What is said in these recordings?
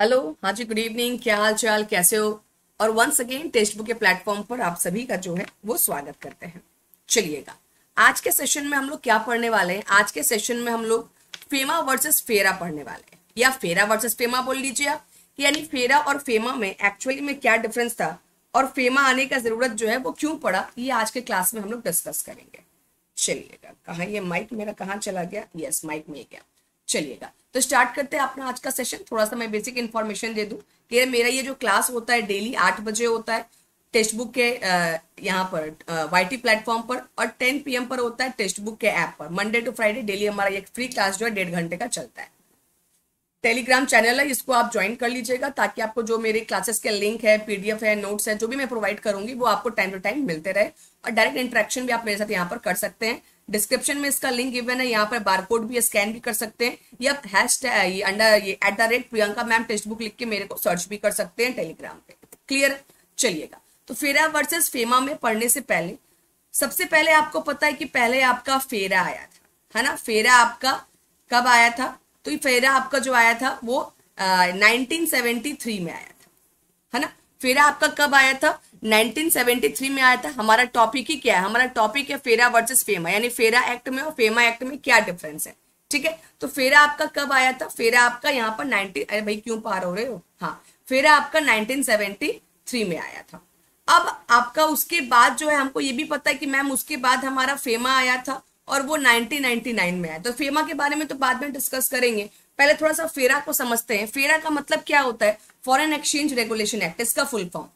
Hello हाँ जी good evening क्या हाल चाल कैसे हो? और वंस अगेन टेक्स्ट बुक के प्लेटफॉर्म पर आप सभी का जो है, वो स्वागत करते हैं। चलिएगा, आज के सेशन में हम लोग क्या पढ़ने वाले हैं? आज के सेशन में हम लोग फेमा वर्सेस फेरा पढ़ने वाले हैं। या फेरा वर्सेस फेमा बोल लीजिए आप। यानी फेरा और फेमा में एक्चुअली में क्या डिफरेंस था? और फेमा आने का ज़रूरत जो है, वो क्यों पड़ा? ये आज के क्लास में हम लोग डिस्कस करेंगे। चलिएगा, कहा ये माइक मेरा कहाँ चला गया? यस माइक में गया। चलिएगा तो स्टार्ट करते हैं अपना आज का सेशन थोड़ा सा मैं बेसिक इन्फॉर्मेशन दे दूँ कि मेरा ये जो क्लास होता है डेली आठ बजे होता है। टेक्स्ट बुक के यहाँ पर वाई टी प्लेटफॉर्म पर और टेन पीएम पर होता है टेक्स्ट बुक के ऐप पर। मंडे टू फ्राइडे डेली हमारा एक फ्री क्लास जो है डेढ़ घंटे का चलता है। टेलीग्राम चैनल है, इसको आप ज्वाइन कर लीजिएगा ताकि आपको जो मेरे क्लासेस के लिंक है पीडीएफ है नोट्स है, जो भी मैं प्रोवाइड करूँगी, वो आपको टाइम टू टाइम मिलते रहे। और डायरेक्ट इंटरेक्शन भी आप मेरे साथ यहाँ पर कर सकते हैं। डिस्क्रिप्शन में इसका लिंक गिवन है, यहाँ पर बारकोड भी स्कैन भी कर सकते हैं, या हैश ये अंडर ये at the rate Priyanka ma'am text book लिख के मेरे को सर्च भी कर सकते हैं टेलीग्राम पे। क्लियर चलिएगा। तो फेरा वर्सेस फेमा में पढ़ने से पहले, सबसे पहले आपको पता है कि पहले आपका फेरा आया था, है ना? फेरा आपका कब आया था? तो ये फेरा आपका जो आया था, वो नाइनटीन में आया था, है ना? फेरा आपका कब आया था? 1973 में आया था। हमारा टॉपिक ही क्या है? हमारा टॉपिक है फेरा वर्सेस फेमा। यानी फेरा एक्ट में और फेमा एक्ट में क्या डिफरेंस है? ठीक है? तो फेरा आपका कब आया था? फेरा आपका यहाँ पर 19 अरे भाई, क्यों पार हो रहे हो? हाँ फेरा आपका 1973 में आया था। अब आपका उसके बाद जो है, हमको ये भी पता है कि मैम, उसके बाद हमारा फेमा आया था और वो 1999 में आया। तो फेमा के बारे में तो बाद में डिस्कस करेंगे। पहले थोड़ा सा फेरा को समझते हैं। फेरा का मतलब क्या होता है? फॉरेन एक्सचेंज रेगुलेशन एक्ट इसका फुल फॉर्म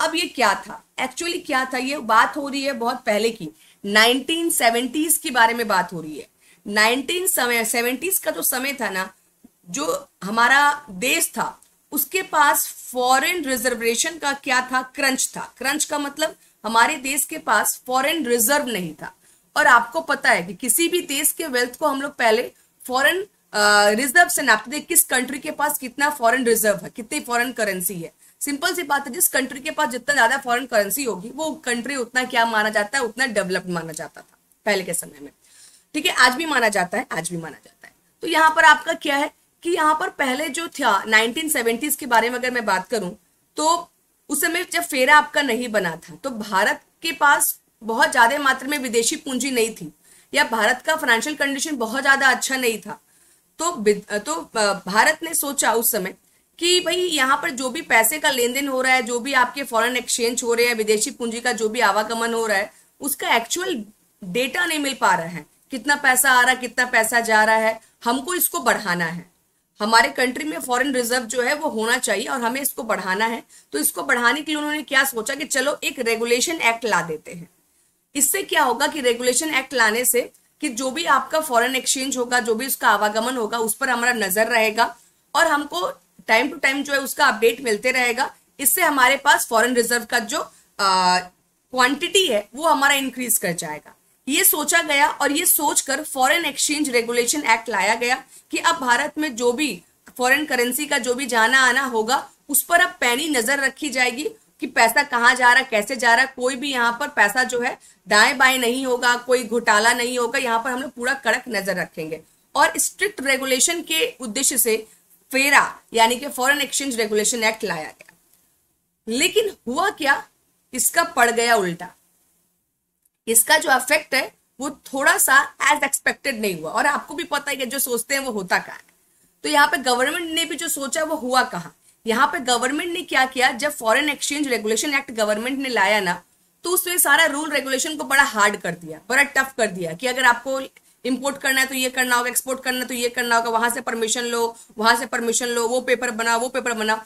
अब ये क्या था? एक्चुअली क्या था? ये बात हो रही है बहुत पहले की। 1970s के बारे में बात हो रही है। 1970s का जो समय था ना, जो हमारा देश था, उसके पास फॉरेन रिजर्वेशन का क्या था? क्रंच था। क्रंच का मतलब हमारे देश के पास फॉरेन रिज़र्व नहीं था। और आपको पता है कि किसी भी देश के वेल्थ को हम लोग पहले फॉरेन रिज़र्व से नापते किस कंट्री के पास कितना फॉरेन रिज़र्व है, कितनी फॉरेन करेंसी है। सिंपल सी बात है, जिस कंट्री के पास जितना ज़्यादा फॉरेन करेंसी होगी, वो कंट्री उतना क्या माना जाता है, उतना डेवलप्ड माना जाता था, पहले के समय में। ठीक है, आज भी माना जाता है, आज भी माना जाता है। तो यहाँ पर आपका क्या है कि यहाँ पर पहले जो था नाइनटीन के बारे में अगर मैं बात करूँ तो उस समय जब फेरा आपका नहीं बना था तो भारत के पास बहुत ज़्यादा मात्रा में विदेशी पूंजी नहीं थी, या भारत का फाइनेंशियल कंडीशन बहुत ज़्यादा अच्छा नहीं था। तो तो भारत ने सोचा उस समय कि भाई यहाँ पर जो भी पैसे का लेन देन हो रहा है, जो भी आपके फॉरेन एक्सचेंज हो रहे हैं, विदेशी पूंजी का जो भी आवागमन हो रहा है, उसका एक्चुअल डेटा नहीं मिल पा रहा है। कितना पैसा आ रहा है, कितना पैसा जा रहा है, हमको इसको बढ़ाना है। हमारे कंट्री में फॉरेन रिज़र्व जो है वो होना चाहिए और हमें इसको बढ़ाना है। तो इसको बढ़ाने के लिए उन्होंने क्या सोचा कि चलो एक रेगुलेशन एक्ट ला देते हैं। इससे क्या होगा कि रेगुलेशन एक्ट लाने से कि जो भी आपका फॉरेन एक्सचेंज होगा, जो भी उसका आवागमन होगा, उस पर हमारा नज़र रहेगा और हमको टाइम टू टाइम जो है उसका अपडेट मिलते रहेगा। इससे हमारे पास फॉरेन रिज़र्व का जो क्वांटिटी है, वो हमारा इंक्रीज कर जाएगा। ये सोचा गया और ये सोचकर फॉरेन एक्सचेंज रेगुलेशन एक्ट लाया गया कि अब भारत में जो भी फॉरेन करेंसी का जो भी जाना आना होगा, उस पर अब पैनी नज़र रखी जाएगी कि पैसा कहाँ जा रहा, कैसे जा रहा, कोई भी यहाँ पर पैसा जो है, दाएँ बाएँ नहीं होगा, कोई घोटाला नहीं होगा, यहाँ पर हम लोग पूरा कड़क नज़र रखेंगे। और स्ट्रिक्ट रेगुलेशन के उद्देश्य से फेरा, यानी कि फॉरेन एक्सचेंज रेगुलेशन एक्ट लाया गया। लेकिन हुआ क्या? इसका पड़ गया उल्टा। इसका जो अफेक्ट है, वो थोड़ा सा एज एक्सपेक्टेड नहीं हुआ। और आपको भी पता है कि जो सोचते हैं वो होता कहा है। तो यहाँ पे गवर्नमेंट ने भी जो सोचा, वो हुआ कहा? यहाँ पे गवर्नमेंट ने क्या किया? जब foreign exchange regulation act government ने लाया ना तो उसने सारा रूल रेगुलेशन को बड़ा हार्ड कर दिया, बड़ा टफ कर दिया कि अगर आपको इम्पोर्ट करना है तो ये करना होगा एक्सपोर्ट करना है तो ये करना होगा, वहाँ से परमिशन लो, वहाँ से परमिशन लो, वो पेपर बनाओ, वो पेपर बनाओ।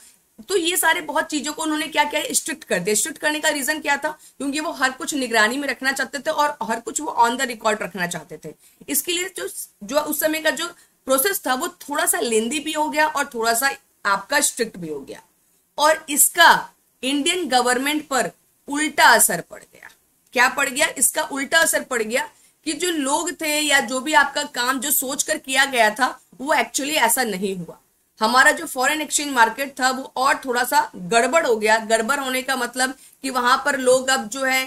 तो ये सारे बहुत चीज़ों को उन्होंने क्या किया? स्ट्रिक्ट कर दिया। स्ट्रिक्ट करने का रीजन क्या था? क्योंकि वो हर कुछ निगरानी में रखना चाहते थे और हर कुछ वो ऑन द रिकॉर्ड रखना चाहते थे। इसके लिए जो जो उस समय का जो प्रोसेस था, वो थोड़ा सा लेंदी भी हो गया और थोड़ा सा आपका स्ट्रिक्ट भी हो गया। और इसका इंडियन गवर्नमेंट पर उल्टा असर पड़ गया। क्या पड़ गया? इसका उल्टा असर पड़ गया कि जो लोग थे या जो भी आपका काम जो सोच कर किया गया था वो एक्चुअली ऐसा नहीं हुआ। हमारा जो फॉरेन एक्सचेंज मार्केट था वो और थोड़ा सा गड़बड़ हो गया। गड़बड़ होने का मतलब कि वहाँ पर लोग अब जो है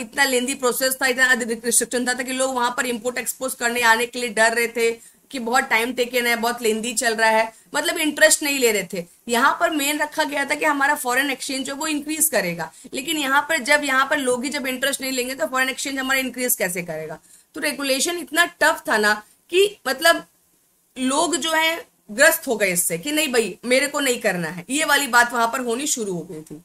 इतना लेंदी प्रोसेस था इतना रिस्ट्रिक्शन था, था कि लोग वहाँ पर इंपोर्ट एक्सपोर्ट करने आने के लिए डर रहे थे। कि बहुत टाइम टेकन है, बहुत लेंदी चल रहा है। मतलब इंटरेस्ट नहीं ले रहे थे। यहाँ पर मेन रखा गया था कि हमारा फॉरेन एक्सचेंज जो वो इंक्रीज करेगा। लेकिन यहाँ पर जब यहाँ पर लोग ही जब इंटरेस्ट नहीं लेंगे तो फॉरेन एक्सचेंज हमारा इंक्रीज कैसे करेगा? तो रेगुलेशन इतना टफ था ना कि मतलब लोग जो है, ग्रस्त हो गए इससे कि नहीं भाई, मेरे को नहीं करना है। ये वाली बात वहाँ पर होनी शुरू हो गई थी।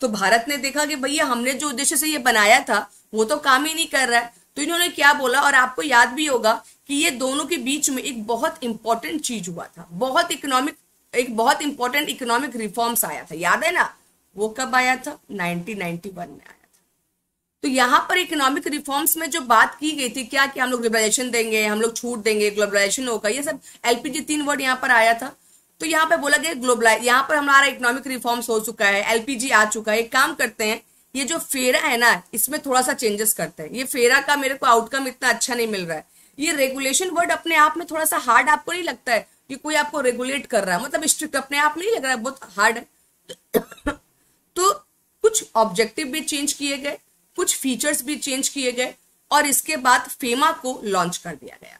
तो भारत ने देखा कि भैया, हमने जो उद्देश्य से ये बनाया था, वो तो काम ही नहीं कर रहा है। तो इन्होंने क्या बोला? और आपको याद भी होगा कि ये दोनों के बीच में एक बहुत इंपॉर्टेंट चीज़ हुआ था। बहुत इकोनॉमिक एक बहुत इंपॉर्टेंट इकोनॉमिक रिफॉर्म्स आया था। याद है ना? वो कब आया था? 1991 में आया था। तो यहाँ पर इकोनॉमिक रिफॉर्म्स में जो बात की गई थी, क्या कि हम लोग ग्लोबलाइजेशन देंगे, हम लोग छूट देंगे ग्लोबलाइजेशन होगा, ये सब एलपीजी तीन वर्ड यहाँ पर आया था। तो यहाँ पे बोला गया ग्लोबलाइज यहाँ पर हमारा इकोनॉमिक रिफॉर्म्स हो चुका है एलपीजी आ चुका है। एक काम करते हैं ये जो फेरा है ना, इसमें थोड़ा सा चेंजेस करते हैं। ये फेरा का मेरे को आउटकम इतना अच्छा नहीं मिल रहा है। ये रेगुलेशन वर्ड अपने आप में थोड़ा सा हार्ड आपको नहीं लगता है कि कोई आपको रेगुलेट कर रहा है? मतलब स्ट्रिक्ट अपने आप में नहीं लग रहा है? बहुत हार्ड है। तो कुछ ऑब्जेक्टिव भी चेंज किए गए, कुछ फीचर्स भी चेंज किए गए और इसके बाद फेमा को लॉन्च कर दिया गया।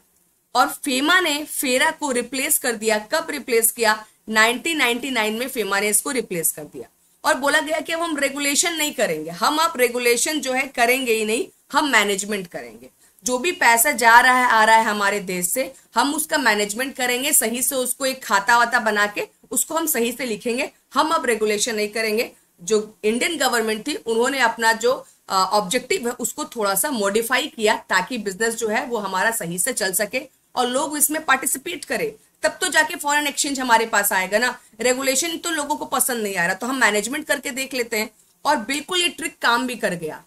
और फेमा ने फेरा को रिप्लेस कर दिया। कब रिप्लेस किया? 1999 में फेमा ने इसको रिप्लेस कर दिया। और बोला गया कि अब हम रेगुलेशन नहीं करेंगे। हम अब रेगुलेशन जो है करेंगे ही नहीं, हम मैनेजमेंट करेंगे। जो भी पैसा जा रहा है, आ रहा है हमारे देश से, हम उसका मैनेजमेंट करेंगे, सही से उसको एक खाता वाता बना के, उसको हम सही से लिखेंगे। हम अब रेगुलेशन नहीं करेंगे। जो इंडियन गवर्नमेंट थी, उन्होंने अपना जो ऑब्जेक्टिव है, उसको थोड़ा सा मॉडिफाई किया ताकि बिज़नेस जो है, वो हमारा सही से चल सके और लोग इसमें पार्टिसिपेट करें। तब तो जाके फॉरेन एक्सचेंज हमारे पास आएगा ना। रेगुलेशन तो लोगों को पसंद नहीं आ रहा तो हम मैनेजमेंट करके देख लेते हैं। और बिल्कुल ये ट्रिक काम भी कर गया।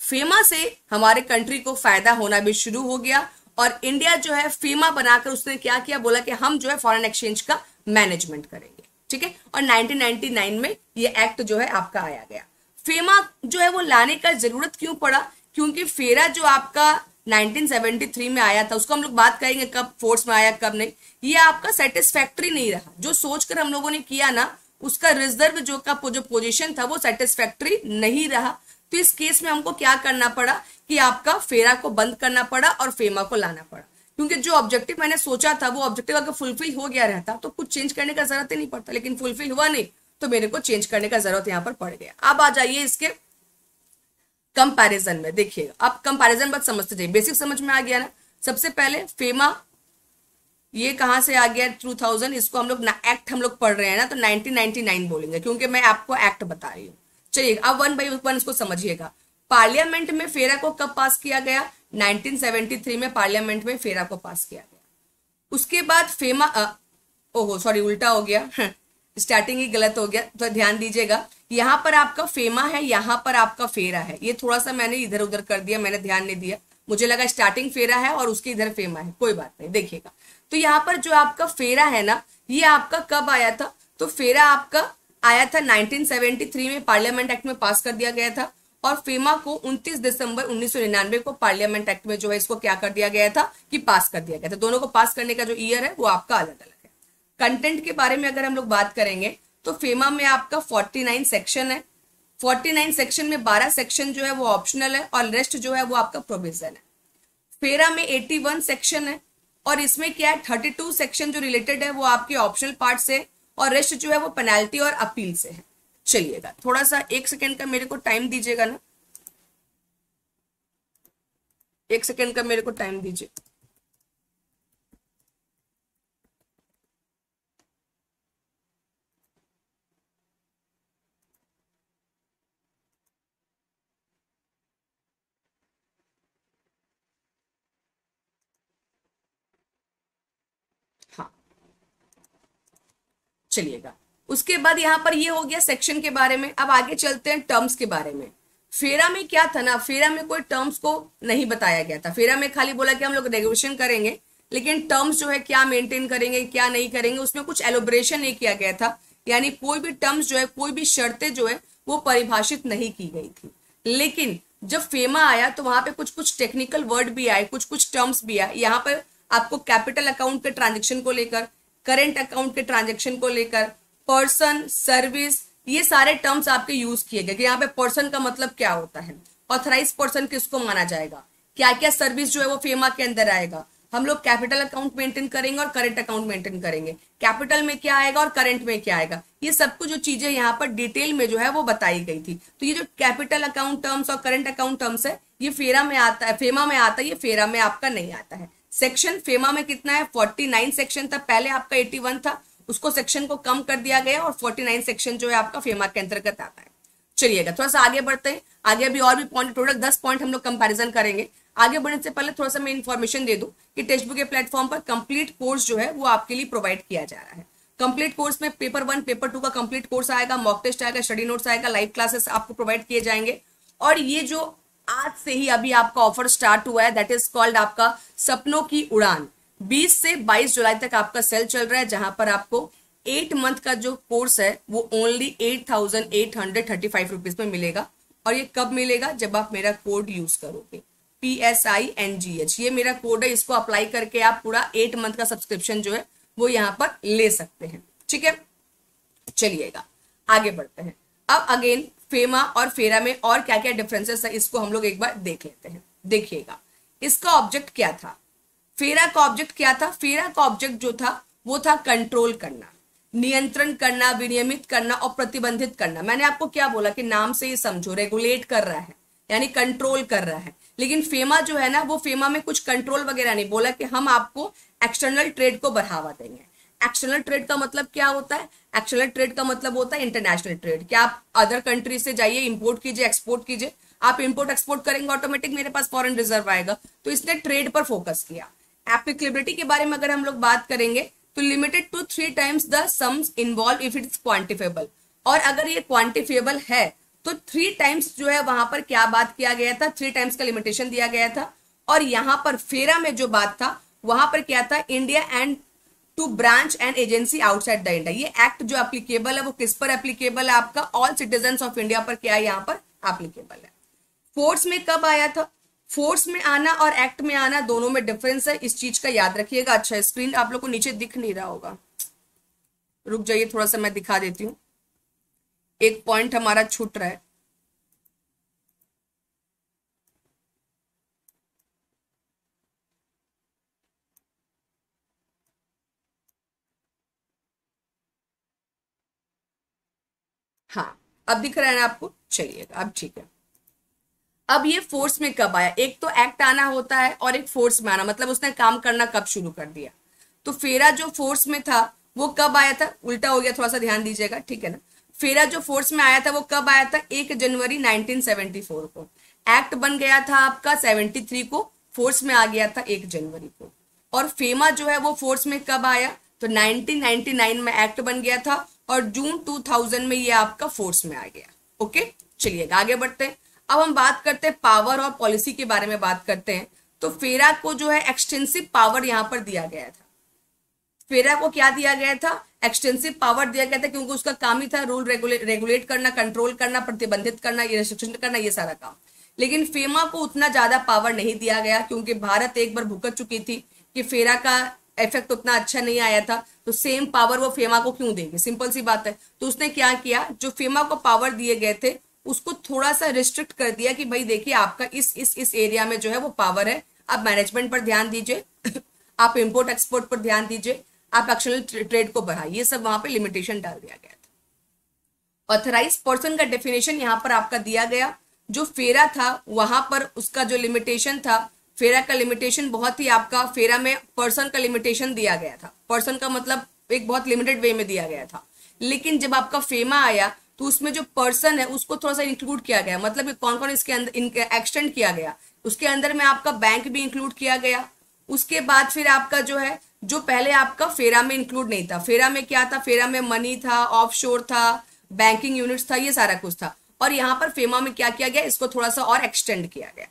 फेमा से हमारे कंट्री को फ़ायदा होना भी शुरू हो गया और इंडिया जो है फेमा बनाकर उसने क्या किया? बोला कि हम जो है फॉरेन एक्सचेंज का मैनेजमेंट करेंगे, ठीक है? और 1999 में ये एक्ट जो है आपका आया गया। फेमा जो है वो लाने का ज़रूरत क्यों पड़ा? क्योंकि फेरा जो आपका 1973 में आया था, उसको हम लोग बात करेंगे कब फोर्स में आया, कब नहीं। ये आपका सेटिस्फैक्ट्री नहीं रहा। जो सोचकर हम लोगों ने किया ना, उसका रिज़र्व जो का जो पोजीशन था, वो सेटिस्फैक्ट्री नहीं रहा। तो इस केस में हमको क्या करना पड़ा कि आपका फेरा को बंद करना पड़ा और फेमा को लाना पड़ा। क्योंकि जो ऑब्जेक्टिव मैंने सोचा था, वो ऑब्जेक्टिव अगर फुलफिल हो गया रहता तो कुछ चेंज करने का ज़रूरत ही नहीं पड़ता, लेकिन फुलफिल हुआ नहीं तो मेरे को चेंज करने का ज़रूरत यहाँ पर पड़ गया। अब आ जाइए इसके कंपैरिजन में देखिएगा अब कंपैरिजन बात समझते जाइए। बेसिक समझ में आ गया ना? सबसे पहले फेमा ये कहाँ से आ गया? 2000 इसको हम लोग एक्ट हम लोग पढ़ रहे हैं ना तो 1999 बोलेंगे, क्योंकि मैं आपको एक्ट बता रही हूँ। चलिए, अब वन बाई वन इसको समझिएगा। पार्लियामेंट में फेरा को कब पास किया गया? 1973 में पार्लियामेंट में फेरा को पास किया गया। उसके बाद फेमा ओहो सॉरी उल्टा हो गया। स्टार्टिंग ही गलत हो गया तो ध्यान दीजिएगा। यहाँ पर आपका फेमा है, यहाँ पर आपका फेरा है। ये थोड़ा सा मैंने इधर उधर कर दिया, मैंने ध्यान नहीं दिया। मुझे लगा स्टार्टिंग फेरा है और उसके इधर फेमा है, कोई बात नहीं, देखिएगा। तो यहाँ पर जो आपका फेरा है ना, ये आपका कब आया था? तो फेरा आपका आया था 1973 में, पार्लियामेंट एक्ट में पास कर दिया गया था और फेमा को 29 दिसंबर उन्नीस सौ निन्यानवे को पार्लियामेंट एक्ट में जो है इसको क्या कर दिया गया था कि पास कर दिया गया था। दोनों को पास करने का जो ईयर है, वो आपका अलग अलग कंटेंट के बारे में अगर हम लोग बात करेंगे तो फेमा में आपका 49 सेक्शन है। 49 सेक्शन में 12 सेक्शन जो है वो ऑप्शनल है और रेस्ट जो है वो आपका प्रोविज़न है। फेरा में 81 सेक्शन है और इसमें क्या है 32 सेक्शन जो रिलेटेड है वो आपके ऑप्शनल पार्ट से और रेस्ट जो है वो पेनाल्टी और अपील से है। चलिएगा, थोड़ा सा एक सेकेंड का मेरे को टाइम दीजिएगा ना। एक सेकेंड का मेरे को टाइम दीजिए। चलिएगा। उसके बाद यहाँ पर ये हो गया सेक्शन के बारे में। अब आगे चलते हैं टर्म्स के बारे में। फेरा में क्या था ना? फेरा में कोई टर्म्स को नहीं बताया गया था। फेरा में खाली बोला कि हम लोग रेगुलेशन करेंगे, लेकिन टर्म्स जो है क्या मेंटेन करेंगे, क्या नहीं करेंगे, उसमें कुछ एलोब्रेशन नहीं किया गया था। यानी कोई भी टर्म्स जो है, कोई भी शर्तें जो है, वो परिभाषित नहीं की गई थी। लेकिन जब फेमा आया तो वहाँ पे कुछ कुछ टेक्निकल वर्ड भी आए कुछ कुछ टर्म्स भी आए। यहाँ पर आपको कैपिटल अकाउंट के ट्रांजेक्शन को लेकर करेंट अकाउंट के ट्रांजेक्शन को लेकर, पर्सन, सर्विस, ये सारे टर्म्स आपके यूज़ किए गए। कि यहाँ पे पर्सन का मतलब क्या होता है? ऑथराइज पर्सन किसको माना जाएगा? क्या क्या सर्विस जो है वो फेमा के अंदर आएगा? हम लोग कैपिटल अकाउंट मेंटेन करेंगे और करेंट अकाउंट मेंटेन करेंगे। कैपिटल में क्या आएगा और करेंट में क्या आएगा? ये सब कुछ जो चीज़ें यहाँ पर डिटेल में जो है वो बताई गई थी। तो ये जो कैपिटल अकाउंट टर्म्स और करेंट अकाउंट टर्म्स है, ये फेरा में आता है, फेमा में आता है, ये फेरा में आपका नहीं आता है। सेक्शन फेमा में कितना है? फोर्टी नाइन सेक्शन था, पहले आपका एटी वन था, उसको सेक्शन को कम कर दिया गया और फोर्टी नाइन सेक्शन जो है आपका फेमा के अंतर्गत आता है। चलिएगा, थोड़ा सा आगे बढ़ते हैं। आगे अभी और भी पॉइंट टोटल दस पॉइंट हम लोग कंपेरिजन करेंगे। आगे बढ़ने से पहले थोड़ा सा मैं इन्फॉर्मेशन दे दूँ कि टेक्स्ट बुक के प्लेटफॉर्म पर कंप्लीट कोर्स जो है, वो आपके लिए प्रोवाइड किया जा रहा है। कंप्लीट कोर्स में पेपर वन पेपर टू का कंप्लीट कोर्स आएगा मॉक टेस्ट आएगा स्टडी नोट्स आएगा लाइव क्लासेस आपको प्रोवाइड किए जाएँगे। और ये जो आज से ही अभी आपका ऑफ़र स्टार्ट हुआ है. दैट इज़ कॉल्ड आपका सपनों की उड़ान. 20 से 22 जुलाई तक आपका सेल चल रहा है, जहाँ पर आपको एट मंथ का जो कोर्स है, वो only eight thousand eight hundred thirty five rupees में मिलेगा. और ये कब मिलेगा? जब आप मेरा कोड यूज़ करोगे. P S I N G H ये मेरा कोड है, इसको अप्लाई करके आप पूरा एट मंथ का सब्सक्रिप्शन जो है, वो यहाँ पर ले सकते हैं. ठीक है? चलिएगा. आगे बढ़ते हैं. अब अगेन फेमा और फेरा में और क्या क्या डिफरेंसेस है, इसको हम लोग एक बार देख लेते हैं। देखिएगा, इसका ऑब्जेक्ट क्या था? फेरा का ऑब्जेक्ट क्या था? फेरा का ऑब्जेक्ट जो था, वो था कंट्रोल करना, नियंत्रण करना, विनियमित करना और प्रतिबंधित करना। मैंने आपको क्या बोला कि नाम से ही समझो रेगुलेट कर रहा है, यानी कंट्रोल कर रहा है। लेकिन फेमा जो है ना, वो फेमा में कुछ कंट्रोल वगैरह नहीं, बोला कि हम आपको एक्सटर्नल ट्रेड को बढ़ावा देंगे। एक्सटर्नल ट्रेड का मतलब क्या होता है? एक्सटर्नल ट्रेड का मतलब होता है इंटरनेशनल ट्रेड क्या आप अदर कंट्री से जाइए इंपोर्ट कीजिए एक्सपोर्ट कीजिए। आप इंपोर्ट एक्सपोर्ट करेंगे ऑटोमेटिक मेरे पास फॉरेन रिज़र्व आएगा। तो इसने ट्रेड पर फोकस किया। एप्लीकेबिलिटी के बारे में अगर हम लोग बात करेंगे तो limited to three times the sums involve if it's quantifiable और अगर ये क्वांटिफेबल है तो थ्री टाइम्स जो है वहाँ पर क्या बात किया गया था? थ्री टाइम्स का लिमिटेशन दिया गया था। और यहाँ पर फेरा में जो बात था, वहाँ पर क्या था? India and to branch and agency outside the India ये एक्ट जो एप्लीकेबल है, वो किस पर एप्लीकेबल है आपका? ऑल सिटीजन ऑफ़ इंडिया पर क्या यहाँ पर एप्लीकेबल है। फोर्स में कब आया था? फोर्स में आना और एक्ट में आना दोनों में डिफरेंस है। इस चीज़ का याद रखिएगा। अच्छा स्क्रीन आप लोग को नीचे दिख नहीं रहा होगा। रुक जाइए, थोड़ा सा मैं दिखा देती हूँ। एक पॉइंट हमारा छूट रहा है। हाँ अब दिख रहा है ना आपको? चलिएगा अब ठीक है। अब ये फोर्स में कब आया? एक तो एक्ट आना होता है और एक फोर्स में आना मतलब उसने काम करना कब शुरू कर दिया? तो फेरा जो फोर्स में था, वो कब आया था? उल्टा हो गया, थोड़ा सा ध्यान दीजिएगा, ठीक है ना? फेरा जो फोर्स में आया था, वो कब आया था? एक जनवरी 1974 को। एक्ट बन गया था आपका 73 को फोर्स में आ गया था एक जनवरी को। और फेमा जो है, वो फोर्स में कब आया? तो 1999 में एक्ट बन गया था और जून 2000 में ये आपका फोर्स में आ गया। ओके चलिएगा आगे बढ़ते हैं। अब हम बात करते हैं पावर और पॉलिसी के बारे में बात करते हैं। तो फेरा को जो है एक्सटेंसिव पावर यहाँ पर दिया गया था। फेरा को क्या दिया गया था? एक्सटेंसिव पावर दिया गया था क्योंकि उसका काम ही था रूल रेगुलेट रेगुलेट करना कंट्रोल करना, प्रतिबंधित करना, ये रिस्ट्रिक्शन करना, ये सारा काम। लेकिन फेमा को उतना ज़्यादा पावर नहीं दिया गया क्योंकि भारत एक बार भुगत चुकी थी कि फेरा का इफ़ेक्ट उतना अच्छा नहीं आया था तो सेम पावर वो फेमा को क्यों देंगे? सिंपल सी बात है। तो उसने क्या किया? जो फेमा को पावर दिए गए थे, उसको थोड़ा सा रिस्ट्रिक्ट कर दिया कि भाई देखिए, आपका इस इस इस एरिया में जो है वो पावर है। आप मैनेजमेंट पर ध्यान दीजिए। आप इंपोर्ट एक्सपोर्ट पर ध्यान दीजिए। आप एक्शनल ट्रेड को बढ़ाइए। ये सब वहाँ पे लिमिटेशन डाल दिया गया था। ऑथराइज पर्सन का डेफिनेशन यहाँ पर आपका दिया गया। जो फेरा था, वहाँ पर उसका जो लिमिटेशन था फेरा का लिमिटेशन बहुत ही आपका फेरा में पर्सन का लिमिटेशन दिया गया था। पर्सन का मतलब एक बहुत लिमिटेड वे में दिया गया था। लेकिन जब आपका फेमा आया तो उसमें जो पर्सन है, उसको थोड़ा सा इंक्लूड किया गया। मतलब कौन कौन इसके अंदर एक्सटेंड किया गया। उसके अंदर में आपका बैंक भी इंक्लूड किया गया। उसके बाद फिर आपका जो है, जो पहले आपका फेरा में इंक्लूड नहीं था। फेरा में क्या था? फेरा में मनी था ऑफ़ था बैंकिंग यूनिट्स था, ये सारा कुछ था। और यहाँ पर फेमा में क्या किया गया? इसको थोड़ा सा और एक्सटेंड किया गया।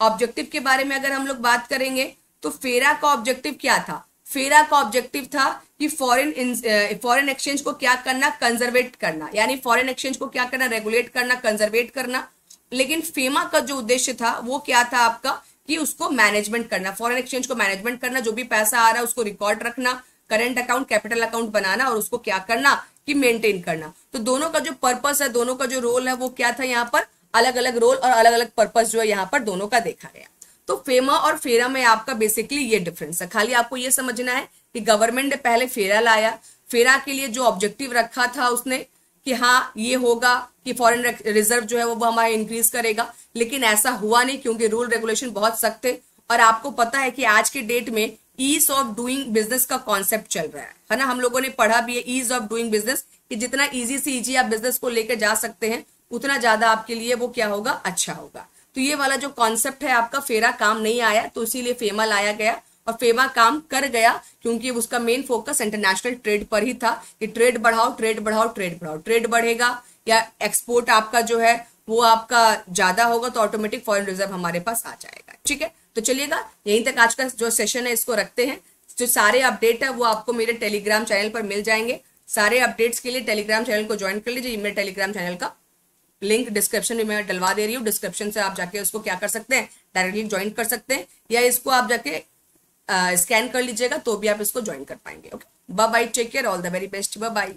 ऑब्जेक्टिव के बारे में अगर हम लोग बात करेंगे तो फेरा का ऑब्जेक्टिव क्या था? फेरा का ऑब्जेक्टिव था कि फॉरेन फॉरेन एक्सचेंज को क्या करना? कंजर्वेट करना। यानी फॉरेन एक्सचेंज को क्या करना? रेगुलेट करना कंजर्वेट करना। लेकिन फेमा का जो उद्देश्य था, वो क्या था आपका? कि उसको मैनेजमेंट करना। फॉरेन एक्सचेंज को मैनेजमेंट करना, जो भी पैसा आ रहा है, उसको रिकॉर्ड रखना करेंट अकाउंट कैपिटल अकाउंट बनाना और उसको क्या करना? कि मेंटेन करना। तो दोनों का जो पर्पस है, दोनों का जो रोल है, वो क्या था यहाँ पर? अलग अलग रोल और अलग अलग पर्पज जो है यहाँ पर दोनों का देखा गया। तो फेमा और फेरा में आपका बेसिकली ये डिफरेंस है। खाली आपको ये समझना है कि गवर्नमेंट ने पहले फेरा लाया। फेरा के लिए जो ऑब्जेक्टिव रखा था उसने कि हाँ ये होगा कि फॉरेन रिज़र्व जो है वो हमारे इंक्रीज करेगा। लेकिन ऐसा हुआ नहीं क्योंकि रूल रेगुलेशन बहुत सख्त थे। और आपको पता है कि आज के डेट में ईज ऑफ़ डूइंग बिज़नेस का कॉन्सेप्ट चल रहा है। है ना? हम लोगों ने पढ़ा भी है ईज ऑफ़ डूइंग बिज़नेस कि जितना इजी से इजी आप बिज़नेस को लेकर जा सकते हैं उतना ज़्यादा आपके लिए वो क्या होगा? अच्छा होगा। तो ये वाला जो कॉन्सेप्ट है, आपका फेरा काम नहीं आया तो इसीलिए फेमा लाया गया और फेमा काम कर गया, क्योंकि उसका मेन फोकस इंटरनेशनल ट्रेड पर ही था कि ट्रेड बढ़ाओ ट्रेड बढ़ाओ ट्रेड बढ़ाओ। ट्रेड बढ़ेगा या एक्सपोर्ट आपका जो है, वो आपका ज़्यादा होगा तो ऑटोमेटिक फॉरेन रिज़र्व हमारे पास आ जाएगा। ठीक है? तो चलिएगा, यहीं तक आज का जो सेशन है, इसको रखते हैं। जो सारे अपडेट है, वो आपको मेरे टेलीग्राम चैनल पर मिल जाएँगे। सारे अपडेट्स के लिए टेलीग्राम चैनल को ज्वाइन कर लीजिए मेरे टेलीग्राम चैनल का लिंक डिस्क्रिप्शन में मैं डलवा दे रही हूँ। डिस्क्रिप्शन से आप जाके उसको क्या कर सकते हैं, डायरेक्टली ज्वाइन कर सकते हैं, या इसको आप जाके स्कैन कर लीजिएगा तो भी आप इसको ज्वाइन कर पाएँगे। Okay bye bye take care all the very best bye bye